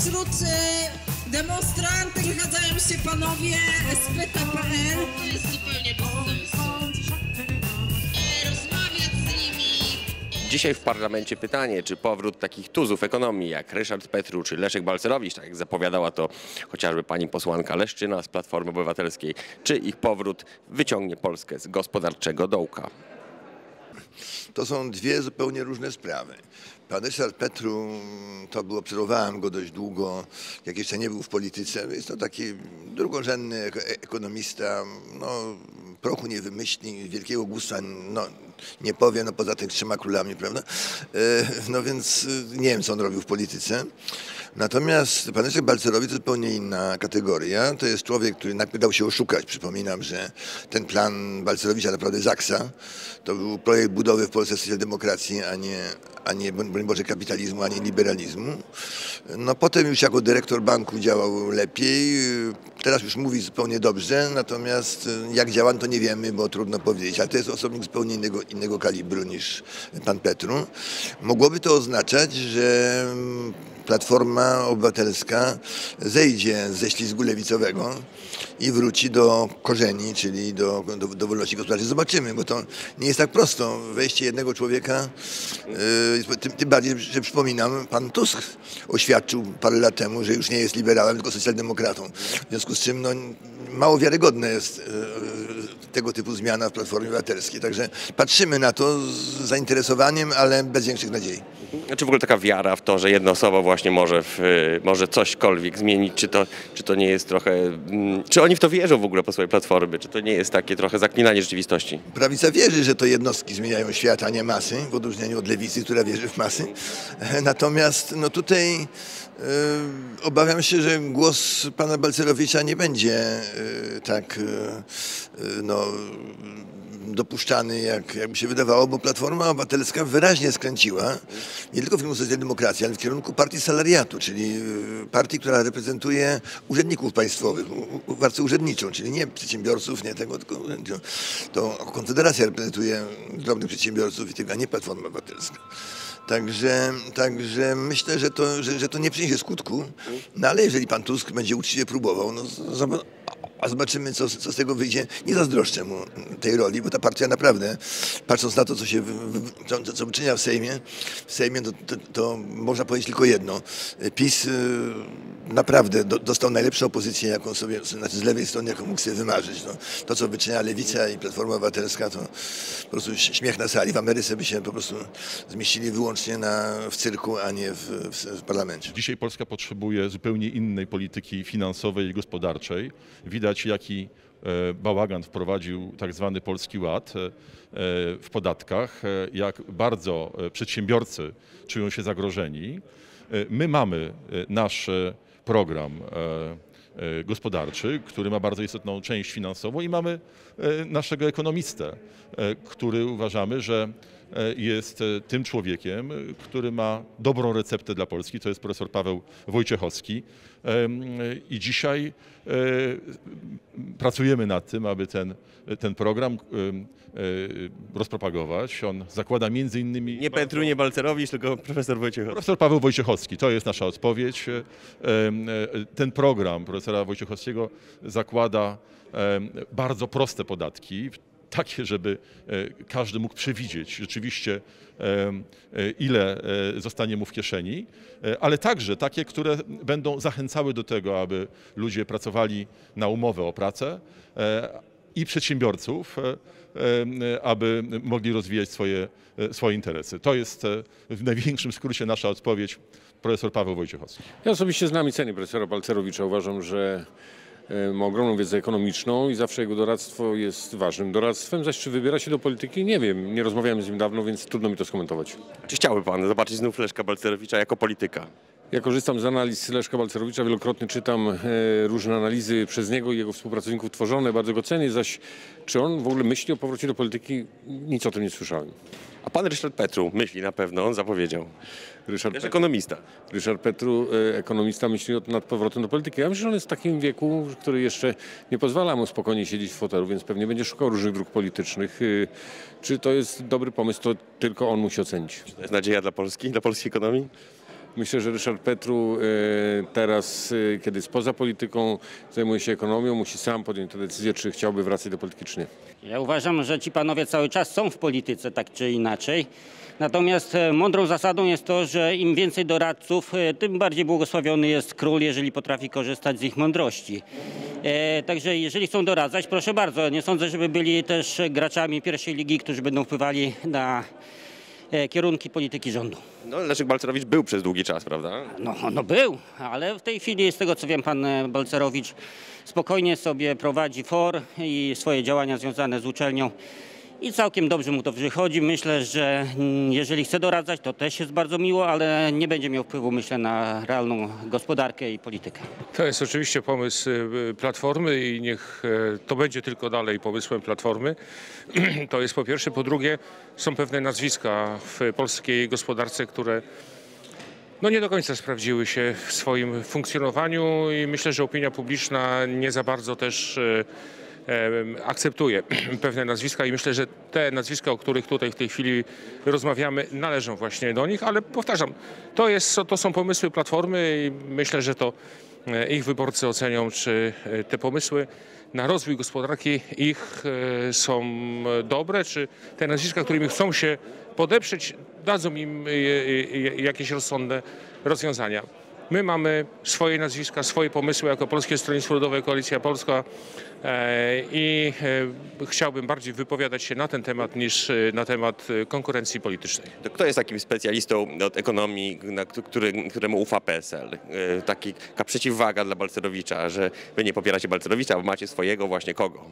wśród e, demonstrantów wychadzają się panowie z PTPL. To jest zupełnie bez sensu. E, Rozmawiać z nimi. Dzisiaj w parlamencie pytanie, czy powrót takich tuzów ekonomii jak Ryszard Petru czy Leszek Balcerowicz, tak jak zapowiadała to chociażby pani posłanka Leszczyna z Platformy Obywatelskiej, czy ich powrót wyciągnie Polskę z gospodarczego dołka. To są dwie zupełnie różne sprawy. Pan Ryszard Petru, to był, obserwowałem go dość długo, jak jeszcze nie był w polityce. Jest to taki drugorzędny ek- ekonomista, no, prochu nie wymyśli, wielkiego gusta no, nie powie, no poza tych trzema królami, prawda? E, No więc e, nie wiem, co on robił w polityce. Natomiast pan Leszek Balcerowicz to zupełnie inna kategoria. To jest człowiek, który dał się oszukać. Przypominam, że ten plan Balcerowicza, naprawdę Zaksa, to był projekt budowy w Polsce socjaldemokracji, a nie, a nie Boże, kapitalizmu, a nie liberalizmu. No potem już jako dyrektor banku działał lepiej. Teraz już mówi zupełnie dobrze, natomiast jak działa, to nie wiemy, bo trudno powiedzieć. Ale to jest osobnik zupełnie innego, innego kalibru niż pan Petru. Mogłoby to oznaczać, że Platforma Obywatelska zejdzie ze ślizgu lewicowego i wróci do korzeni, czyli do, do, do wolności gospodarczej. Zobaczymy, bo to nie jest tak prosto. Wejście jednego człowieka, yy, tym, tym bardziej, że przypominam, pan Tusk oświadczył parę lat temu, że już nie jest liberałem, tylko socjaldemokratą. W związku z czym no, mało wiarygodne jest yy, tego typu zmiana w Platformie Obywatelskiej. Także patrzymy na to z zainteresowaniem, ale bez większych nadziei. Czy w ogóle taka wiara w to, że jedna osoba właśnie może, w, może cośkolwiek zmienić, czy to, czy to nie jest trochę... mm, Czy oni w to wierzą w ogóle po swojej platformy? Czy to nie jest takie trochę zaklinanie rzeczywistości? Prawica wierzy, że to jednostki zmieniają świat, a nie masy, w odróżnieniu od lewicy, która wierzy w masy. Natomiast no tutaj obawiam się, że głos pana Balcerowicza nie będzie e, tak e, no, dopuszczany, jak, jak mi się wydawało, bo Platforma Obywatelska wyraźnie skręciła nie tylko w kierunku socjaldemokracji, ale w kierunku partii salariatu, czyli partii, która reprezentuje urzędników państwowych, warstwę urzędniczą, czyli nie przedsiębiorców, nie tego, tylko. To Konfederacja reprezentuje drobnych przedsiębiorców i tego, a nie Platforma Obywatelska. Także, także myślę, że to, że, że to nie przyniesie skutku, no ale jeżeli pan Tusk będzie uczciwie próbował, no, a zobaczymy, co, co z tego wyjdzie. Nie zazdroszczę mu tej roli, bo ta partia naprawdę, patrząc na to, co się co, co wyczynia w Sejmie, w Sejmie to, to, to można powiedzieć tylko jedno. PiS y, naprawdę do, dostał najlepszą opozycję, jaką sobie, znaczy z lewej strony, jaką mógł sobie wymarzyć. No, to, co wyczynia Lewica i Platforma Obywatelska, to po prostu śmiech na sali. W Ameryce by się po prostu zmieścili wyłącznie na, w cyrku, a nie w, w, w parlamencie. Dzisiaj Polska potrzebuje zupełnie innej polityki finansowej i gospodarczej. Widać, jaki e, bałagan wprowadził tak zwany Polski Ład e, w podatkach, e, jak bardzo e, przedsiębiorcy czują się zagrożeni. E, My mamy e, nasz e, program e, e, gospodarczy, który ma bardzo istotną część finansową i mamy e, naszego ekonomistę, e, który uważamy, że e, jest e, tym człowiekiem, e, który ma dobrą receptę dla Polski, to jest profesor Paweł Wojciechowski. E, I dzisiaj e, pracujemy nad tym, aby ten, ten program e, rozpropagować. On zakłada między innymi... Nie Petru, nie Balcerowicz, tylko profesor Wojciechowski. Profesor Paweł Wojciechowski, to jest nasza odpowiedź. E, Ten program profesora Wojciechowskiego zakłada bardzo proste podatki, takie, żeby e, każdy mógł przewidzieć rzeczywiście, em, e, ile e, zostanie mu w kieszeni, e, ale także takie, które będą zachęcały do tego, aby ludzie pracowali na umowę o pracę e, i przedsiębiorców, e, aby mogli rozwijać swoje, e, swoje interesy. To jest e, w największym skrócie nasza odpowiedź profesor Paweł Wojciechowski. Ja osobiście znam i cenię profesora Balcerowicza. Uważam, że e, ma ogromną wiedzę ekonomiczną i zawsze jego doradztwo jest ważnym doradztwem. Zaś czy wybiera się do polityki, nie wiem. Nie rozmawiałem z nim dawno, więc trudno mi to skomentować. Czy chciałby pan zobaczyć znów Leszka Balcerowicza jako polityka? Ja korzystam z analiz Leszka Balcerowicza, wielokrotnie czytam e, różne analizy przez niego i jego współpracowników tworzone, bardzo go cenię, zaś czy on w ogóle myśli o powrocie do polityki, nic o tym nie słyszałem. A pan Ryszard Petru myśli na pewno, on zapowiedział. Ryszard, Pet- ekonomista. Ryszard Petru, e, ekonomista, myśli nad powrotem do polityki. Ja myślę, że on jest w takim wieku, który jeszcze nie pozwala mu spokojnie siedzieć w fotelu, więc pewnie będzie szukał różnych dróg politycznych. E, Czy to jest dobry pomysł, to tylko on musi ocenić. To jest nadzieja dla Polski, dla polskiej ekonomii? Myślę, że Ryszard Petru e, teraz, e, kiedy jest poza polityką, zajmuje się ekonomią, musi sam podjąć tę decyzję, czy chciałby wracać do polityki, czy nie. Ja uważam, że ci panowie cały czas są w polityce, tak czy inaczej. Natomiast e, mądrą zasadą jest to, że im więcej doradców, tym bardziej błogosławiony jest król, jeżeli potrafi korzystać z ich mądrości. Także jeżeli chcą doradzać, proszę bardzo. Nie sądzę, żeby byli też graczami pierwszej ligi, którzy będą wpływali na kierunki polityki rządu. No, Leszek Balcerowicz był przez długi czas, prawda? No, no był, ale w tej chwili, z tego co wiem, pan e, Balcerowicz spokojnie sobie prowadzi FOR i swoje działania związane z uczelnią i całkiem dobrze mu to wychodzi. Myślę, że jeżeli chce doradzać, to też jest bardzo miło, ale nie będzie miał wpływu, myślę, na realną gospodarkę i politykę. To jest oczywiście pomysł y, Platformy i niech e, to będzie tylko dalej pomysłem Platformy. To jest po pierwsze. Po drugie, są pewne nazwiska w polskiej gospodarce, które no nie do końca sprawdziły się w swoim funkcjonowaniu i myślę, że opinia publiczna nie za bardzo też e, akceptuje pewne nazwiska i myślę, że te nazwiska, o których tutaj w tej chwili rozmawiamy, należą właśnie do nich, ale powtarzam, to, jest, to są pomysły Platformy i myślę, że to e, ich wyborcy ocenią, czy e, te pomysły na rozwój gospodarki ich e, są dobre, czy te nazwiska, którymi chcą się podeprzeć, dadzą im jakieś rozsądne rozwiązania. My mamy swoje nazwiska, swoje pomysły jako Polskie Stronnictwo Ludowe, Koalicja Polska e, i e, chciałbym bardziej wypowiadać się na ten temat niż e, na temat konkurencji politycznej. To kto jest takim specjalistą od ekonomii, który, któremu ufa PSL? Taki, taka przeciwwaga dla Balcerowicza, że wy nie popieracie Balcerowicza, bo macie swojego właśnie kogo?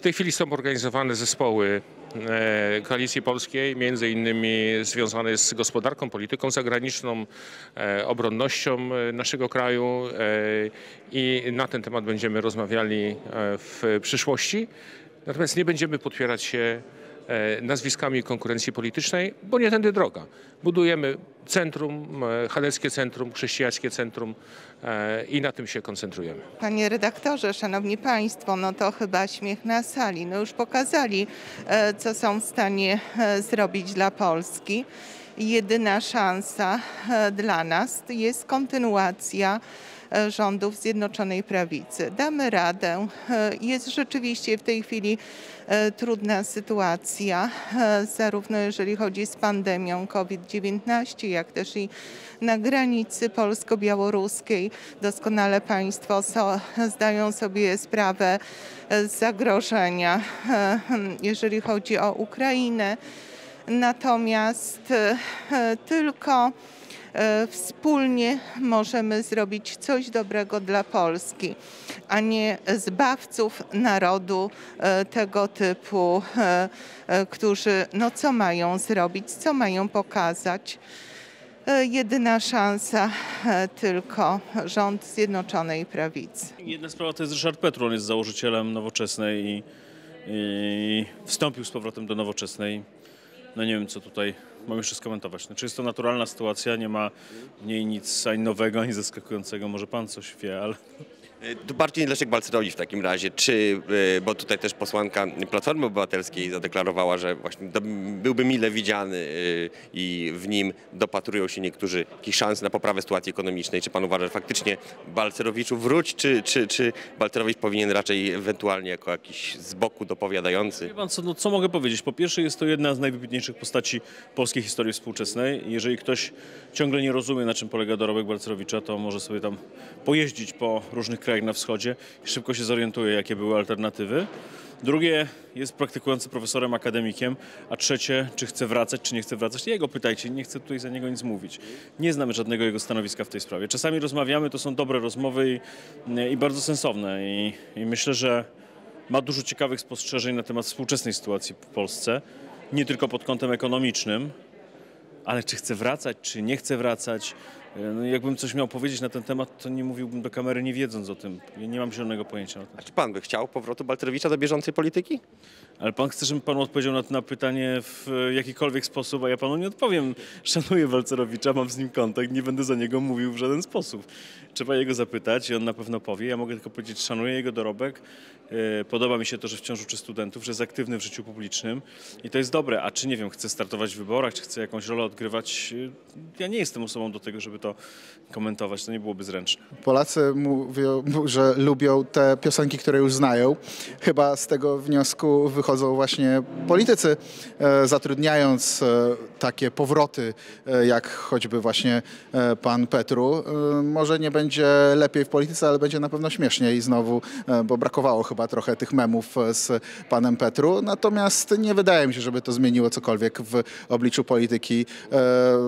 W tej chwili są organizowane zespoły e, Koalicji Polskiej, między innymi związane z gospodarką, polityką zagraniczną, e, obronnością e, naszego kraju i na ten temat będziemy rozmawiali w przyszłości. Natomiast nie będziemy podpierać się nazwiskami konkurencji politycznej, bo nie tędy droga. Budujemy centrum, e, Haleckie Centrum, Chrześcijańskie Centrum e, i na tym się koncentrujemy. Panie redaktorze, szanowni państwo, no to chyba śmiech na sali. No już pokazali, e, co są w stanie e, zrobić dla Polski. Jedyna szansa e, dla nas jest kontynuacja e, rządów Zjednoczonej Prawicy. Damy radę. E, Jest rzeczywiście w tej chwili e, trudna sytuacja, e, zarówno jeżeli chodzi z pandemią COVID-19, jak też i na granicy polsko-białoruskiej. Doskonale Państwo zdają sobie sprawę e, z zagrożenia, e, jeżeli chodzi o Ukrainę. Natomiast e, e, tylko e, wspólnie możemy zrobić coś dobrego dla Polski, a nie zbawców narodu e, tego typu, e, e, którzy no co mają zrobić, co mają pokazać. E, Jedyna szansa e, tylko rząd Zjednoczonej Prawicy. Jedna sprawa to jest Ryszard Petru, on jest założycielem Nowoczesnej i, i wstąpił z powrotem do Nowoczesnej. No nie wiem, co tutaj mam jeszcze skomentować. Znaczy jest to naturalna sytuacja, nie ma w niej nic ani nowego, ani zaskakującego. Może pan coś wie, ale To bardziej Leszek Balcerowicz w takim razie, czy, e, bo tutaj też posłanka Platformy Obywatelskiej zadeklarowała, że właśnie byłby mile widziany e, i w nim dopatrują się niektórzy jakichś szans na poprawę sytuacji ekonomicznej. Czy pan uważa, że faktycznie Balcerowiczu wróć, czy, czy, czy Balcerowicz powinien raczej ewentualnie jako jakiś z boku dopowiadający? Wie pan co, no, co mogę powiedzieć? Po pierwsze jest to jedna z najwybitniejszych postaci polskiej historii współczesnej. Jeżeli ktoś ciągle nie rozumie, na czym polega dorobek Balcerowicza, to może sobie tam pojeździć po różnych krajach na wschodzie i szybko się zorientuje, jakie były alternatywy. Drugie, jest praktykującym profesorem, akademikiem, a trzecie, czy chce wracać, czy nie chce wracać, jego pytajcie, nie chcę tutaj za niego nic mówić. Nie znamy żadnego jego stanowiska w tej sprawie. Czasami rozmawiamy, to są dobre rozmowy i, i bardzo sensowne i, i myślę, że ma dużo ciekawych spostrzeżeń na temat współczesnej sytuacji w Polsce, nie tylko pod kątem ekonomicznym, ale czy chce wracać, czy nie chce wracać, No, jakbym coś miał powiedzieć na ten temat, to nie mówiłbym do kamery nie wiedząc o tym. Ja nie mam zielonego pojęcia o tym. A czy pan by chciał powrotu Balcerowicza do bieżącej polityki? Ale pan chce, żebym panu odpowiedział na, na pytanie w jakikolwiek sposób, a ja panu nie odpowiem. Szanuję Walcerowicza, mam z nim kontakt, nie będę za niego mówił w żaden sposób. Trzeba jego zapytać i on na pewno powie. Ja mogę tylko powiedzieć, szanuję jego dorobek. E, Podoba mi się to, że wciąż uczy studentów, że jest aktywny w życiu publicznym i to jest dobre. A czy nie wiem, chce startować w wyborach, czy chce jakąś rolę odgrywać, e, ja nie jestem osobą do tego, żeby to komentować. To nie byłoby zręczne. Polacy mówią, że lubią te piosenki, które już znają. Chyba z tego wniosku wychodzą właśnie politycy, e, zatrudniając e, takie powroty, e, jak choćby właśnie pan Petru. Może nie będzie lepiej w polityce, ale będzie na pewno śmieszniej znowu, bo brakowało chyba trochę tych memów z panem Petru. Natomiast nie wydaje mi się, żeby to zmieniło cokolwiek w obliczu polityki.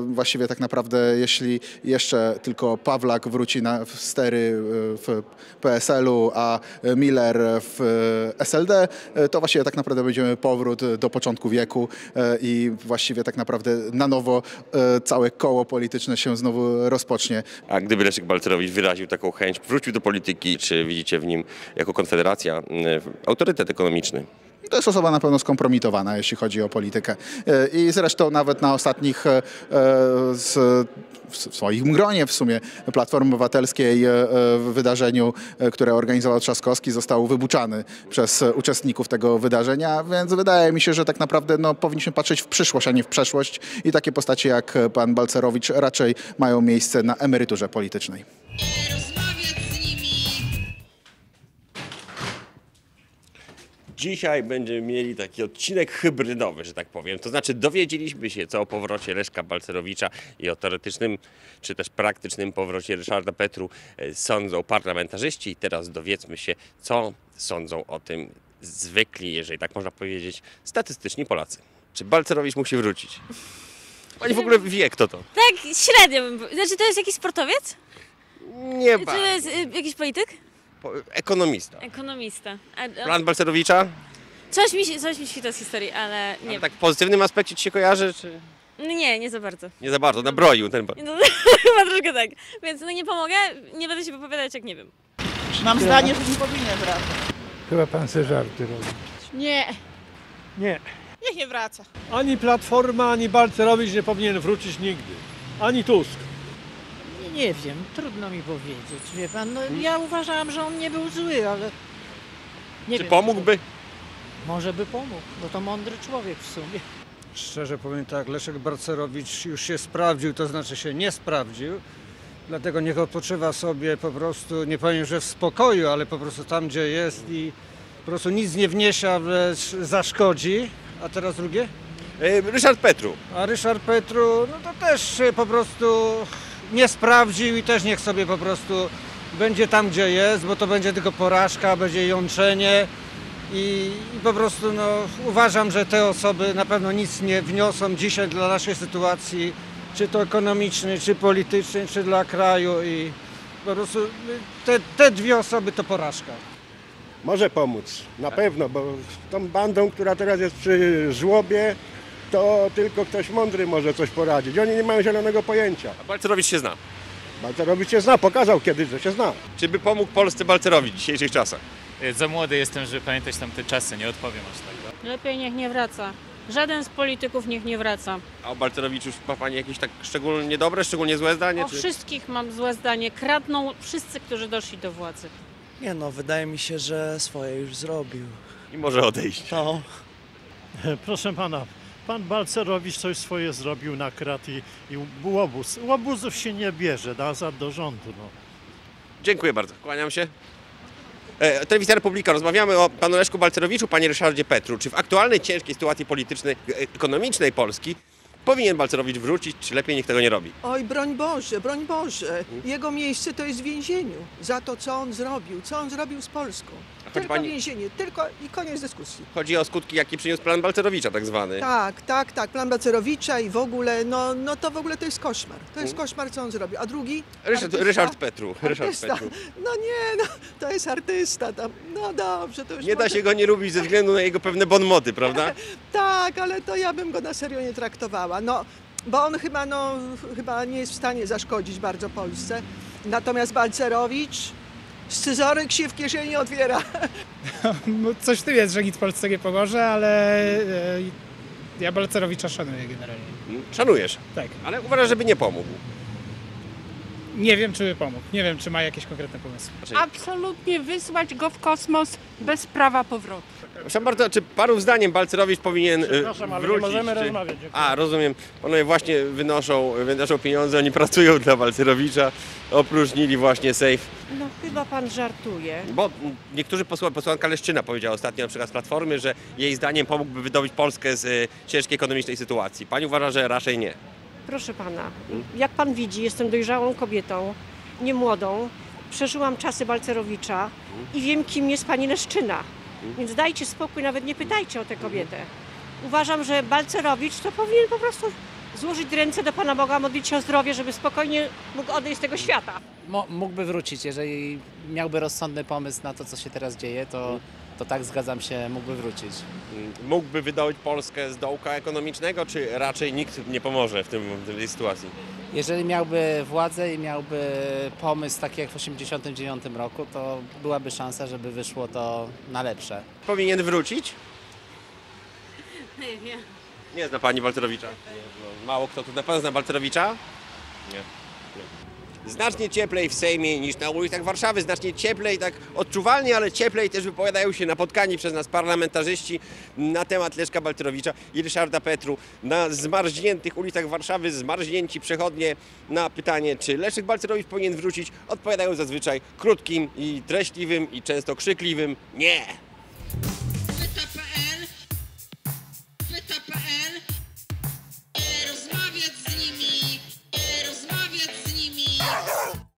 Właściwie tak naprawdę, jeśli jeszcze tylko Pawlak wróci na w stery e, w PSL-u, a Miller w e, SLD, e, to właściwie tak naprawdę będziemy powrót do początku wieku i właściwie tak naprawdę na nowo całe koło polityczne się znowu rozpocznie. A gdyby Leszek Balcerowicz wyraził taką chęć, wrócił do polityki, czy widzicie w nim jako Konfederacja autorytet ekonomiczny? To jest osoba na pewno skompromitowana, jeśli chodzi o politykę. E, I zresztą nawet na ostatnich e, z, w swoim gronie w sumie Platformy Obywatelskiej e, w wydarzeniu, które organizował Trzaskowski, został wybuczany przez uczestników tego wydarzenia, więc wydaje mi się, że tak naprawdę no, powinniśmy patrzeć w przyszłość, a nie w przeszłość i takie postacie jak pan Balcerowicz raczej mają miejsce na emeryturze politycznej. Dzisiaj będziemy mieli taki odcinek hybrydowy, że tak powiem. To znaczy dowiedzieliśmy się, co o powrocie Leszka Balcerowicza i o teoretycznym, czy też praktycznym powrocie Ryszarda Petru e, sądzą parlamentarzyści. I teraz dowiedzmy się, co sądzą o tym zwykli, jeżeli tak można powiedzieć, statystyczni Polacy. Czy Balcerowicz musi wrócić? Pani w ogóle wie, kto to? Tak, średnio Znaczy to jest jakiś sportowiec? Nie Czy to bardzo. jest y, jakiś polityk? Po- Ekonomista. Ekonomista. A, Plan Balcerowicza? coś, mi, się- coś mi świta z historii, ale nie. Ale tak w pozytywnym aspekcie ci się kojarzy, czy Nie, nie za bardzo. nie za bardzo? Nabroił ten pan. No, chyba troszkę tak. Więc no nie pomogę, nie będę się wypowiadać jak nie wiem. Mam zdanie, że nie powinien wracać. Chyba pan se żarty robi. Nie. Nie. Niech nie wraca. Ani Platforma, ani Balcerowicz nie powinien wrócić nigdy. Ani Tusk. Nie, wiem, trudno mi powiedzieć, wie pan. No, ja uważałam, że on nie był zły, ale... Nie Czy wiem, pomógłby? Może by pomógł, bo to mądry człowiek w sumie. Szczerze powiem tak, Leszek Balcerowicz już się sprawdził, to znaczy się nie sprawdził. Dlatego niech odpoczywa sobie po prostu, nie powiem, że w spokoju, ale po prostu tam, gdzie jest i po prostu nic nie wniesie, a wręcz zaszkodzi. A teraz drugie? Ryszard Petru. A Ryszard Petru, no to też po prostu nie sprawdził i też niech sobie po prostu będzie tam, gdzie jest, bo to będzie tylko porażka, będzie jączenie i, i po prostu no, uważam, że te osoby na pewno nic nie wniosą dzisiaj dla naszej sytuacji, czy to ekonomicznej, czy politycznej, czy dla kraju i po prostu te, te dwie osoby to porażka. Może pomóc, na pewno, bo tą bandą, która teraz jest przy żłobie, to tylko ktoś mądry może coś poradzić. Oni nie mają zielonego pojęcia. A Balcerowicz się zna. Balcerowicz się zna, pokazał kiedyś, że się zna. Czy by pomógł Polsce Balcerowicz w dzisiejszych czasach? Za młody jestem, żeby pamiętać tamte czasy, nie odpowiem aż tak. Lepiej niech nie wraca. Żaden z polityków niech nie wraca. A o Balcerowiczu już ma Pani jakieś tak szczególnie dobre, szczególnie złe zdanie? O Czy... wszystkich mam złe zdanie. Kradną wszyscy, którzy doszli do władzy. Nie no, wydaje mi się, że swoje już zrobił. I może odejść. No. Proszę pana, pan Balcerowicz coś swoje zrobił na krat i, i łobuz. Łobuzów się nie bierze, nazad do rządu. No. Dziękuję bardzo. Kłaniam się. E, Telewizja Republika. Rozmawiamy o panu Leszku Balcerowiczu, panie Ryszardzie Petru. Czy w aktualnej ciężkiej sytuacji politycznej, e, ekonomicznej Polski powinien Balcerowicz wrócić, czy lepiej niech tego nie robi? Oj, broń Boże, broń Boże. Jego miejsce to jest w więzieniu za to, co on zrobił, co on zrobił z Polską. Tylko pani- więzienie, tylko i koniec dyskusji. Chodzi o skutki, jakie przyniósł plan Balcerowicza tak zwany. Tak, tak, tak, plan Bacerowicza i w ogóle, no, no to w ogóle to jest koszmar. To jest koszmar, co on zrobił. A drugi? Ryszard, Artysta? Ryszard Petru. Ryszard Artysta. Petru. No nie, no, to jest artysta tam. No dobrze, to już Nie da może- się go nie lubić ze względu na jego pewne bonmoty, prawda? Tak, ale to ja bym go na serio nie traktowała. No, bo on chyba, no, chyba nie jest w stanie zaszkodzić bardzo Polsce. Natomiast Balcerowicz, scyzoryk się w kieszeni otwiera. No, coś w tym jest, że nic Polsce nie pomoże, ale e, ja Balcerowicza szanuję generalnie. Szanujesz, Tak. ale uważasz, żeby nie pomógł. Nie wiem, czy by pomógł. Nie wiem, czy ma jakieś konkretne pomysły. Absolutnie wysłać go w kosmos bez prawa powrotu. Przepraszam bardzo, czy panów zdaniem Balcerowicz powinien y, Przepraszam, ale nie wrócić? możemy czy... rozmawiać. Dziękuję. A, rozumiem. Panowie właśnie wynoszą, wynoszą pieniądze, oni pracują dla Balcerowicza, opróżnili właśnie safe. No chyba pan żartuje. Bo niektórzy posłowie, posłanka Leszczyna powiedziała ostatnio na przykład z Platformy, że jej zdaniem pomógłby wydobyć Polskę z y, ciężkiej ekonomicznej sytuacji. Pani uważa, że raczej nie. Proszę pana, jak pan widzi, jestem dojrzałą kobietą, nie młodą. Przeżyłam czasy Balcerowicza i wiem, kim jest pani Leszczyna. Więc dajcie spokój, nawet nie pytajcie o tę kobietę. Uważam, że Balcerowicz to powinien po prostu złożyć ręce do Pana Boga, modlić się o zdrowie, żeby spokojnie mógł odejść z tego świata. Mógłby wrócić, jeżeli miałby rozsądny pomysł na to, co się teraz dzieje, to, to tak zgadzam się, mógłby wrócić. Mógłby wydobyć Polskę z dołka ekonomicznego, czy raczej nikt nie pomoże w, tym, w tej sytuacji? Jeżeli miałby władzę i miałby pomysł taki jak w 1989 roku, to byłaby szansa, żeby wyszło to na lepsze. Powinien wrócić? Nie wiem. Nie zna pani Balcerowicza? No, mało kto tu na pewno zna Balcerowicza? Nie. Znacznie cieplej w Sejmie niż na ulicach Warszawy, znacznie cieplej, tak odczuwalnie, ale cieplej też wypowiadają się napotkani przez nas parlamentarzyści na temat Leszka Balcerowicza i Ryszarda Petru. Na zmarzniętych ulicach Warszawy zmarznięci przechodnie na pytanie, czy Leszek Balcerowicz powinien wrócić, odpowiadają zazwyczaj krótkim i treśliwym i często krzykliwym nie.